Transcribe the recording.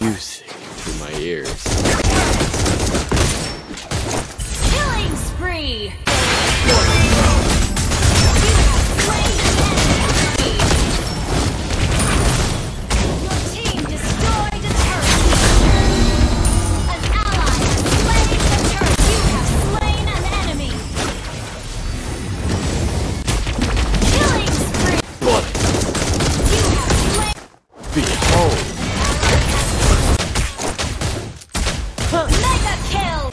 music to my ears. Kill!